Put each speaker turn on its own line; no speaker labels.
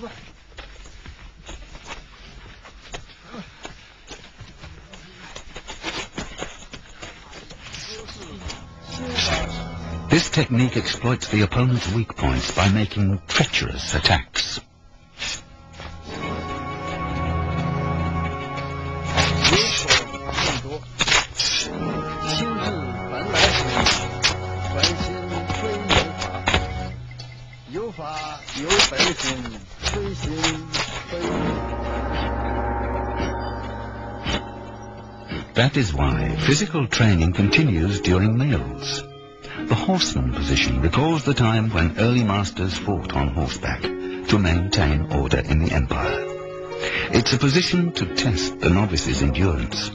Goodbye. This technique exploits the opponent's weak points by making treacherous attacks.
Beautiful. 有法有本心，非心非有。
That is why physical training continues during meals. The horseman position recalls the time when early masters fought on horseback to maintain order in the empire. It's a position to test the novice's endurance.